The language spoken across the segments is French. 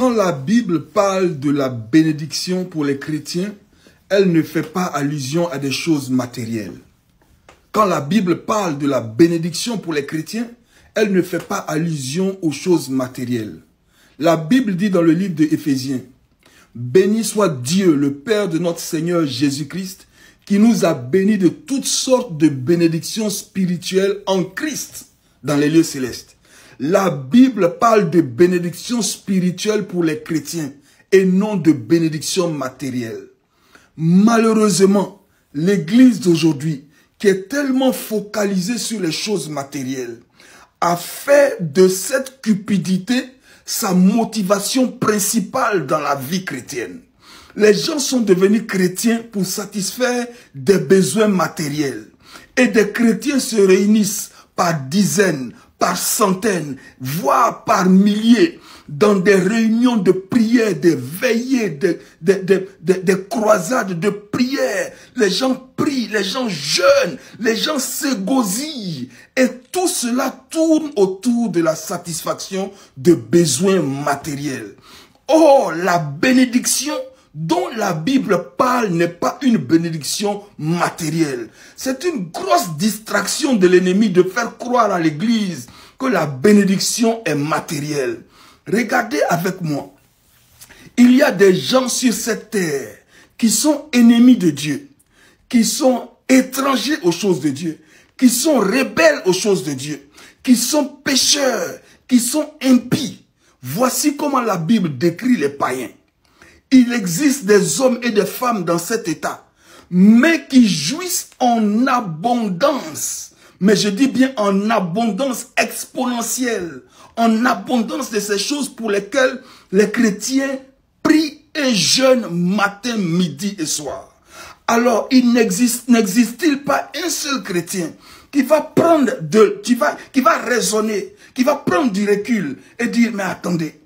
Quand la Bible parle de la bénédiction pour les chrétiens, elle ne fait pas allusion à des choses matérielles. Quand la Bible parle de la bénédiction pour les chrétiens, elle ne fait pas allusion aux choses matérielles. La Bible dit dans le livre de Éphésiens, Béni soit Dieu, le Père de notre Seigneur Jésus-Christ, qui nous a bénis de toutes sortes de bénédictions spirituelles en Christ dans les lieux célestes. La Bible parle de bénédictions spirituelles pour les chrétiens et non de bénédictions matérielles. Malheureusement, l'Église d'aujourd'hui, qui est tellement focalisée sur les choses matérielles, a fait de cette cupidité sa motivation principale dans la vie chrétienne. Les gens sont devenus chrétiens pour satisfaire des besoins matériels. Et des chrétiens se réunissent par dizaines, par centaines, voire par milliers dans des réunions de prière, des veillées, des, des, croisades de prière. Les gens prient, les gens jeûnent, les gens s'égosillent. Et tout cela tourne autour de la satisfaction de besoins matériels. Or, la bénédiction dont la Bible parle n'est pas une bénédiction matérielle. C'est une grosse distraction de l'ennemi de faire croire à l'Église que la bénédiction est matérielle. Regardez avec moi. Il y a des gens sur cette terre qui sont ennemis de Dieu, qui sont étrangers aux choses de Dieu, qui sont rebelles aux choses de Dieu, qui sont pécheurs, qui sont impies. Voici comment la Bible décrit les païens. Il existe des hommes et des femmes dans cet état, mais qui jouissent en abondance. Mais je dis bien en abondance exponentielle, en abondance de ces choses pour lesquelles les chrétiens prient et jeûnent matin, midi et soir. Alors, il n'existe-t-il pas un seul chrétien qui va prendre de, qui va, qui va raisonner, qui va prendre du recul et dire, mais attendez,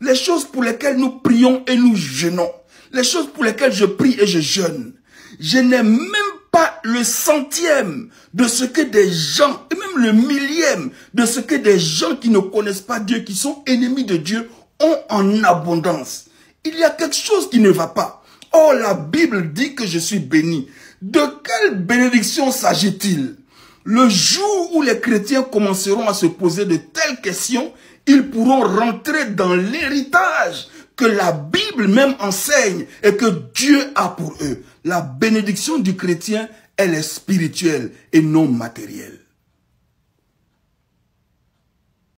les choses pour lesquelles nous prions et nous jeûnons, les choses pour lesquelles je prie et je jeûne, je n'ai même pas le centième de ce que des gens, et même le millième de ce que des gens qui ne connaissent pas Dieu, qui sont ennemis de Dieu, ont en abondance. Il y a quelque chose qui ne va pas. Oh, la Bible dit que je suis béni. De quelle bénédiction s'agit-il? Le jour où les chrétiens commenceront à se poser de telles questions, ils pourront rentrer dans l'héritage que la Bible même enseigne et que Dieu a pour eux. La bénédiction du chrétien, elle est spirituelle et non matérielle.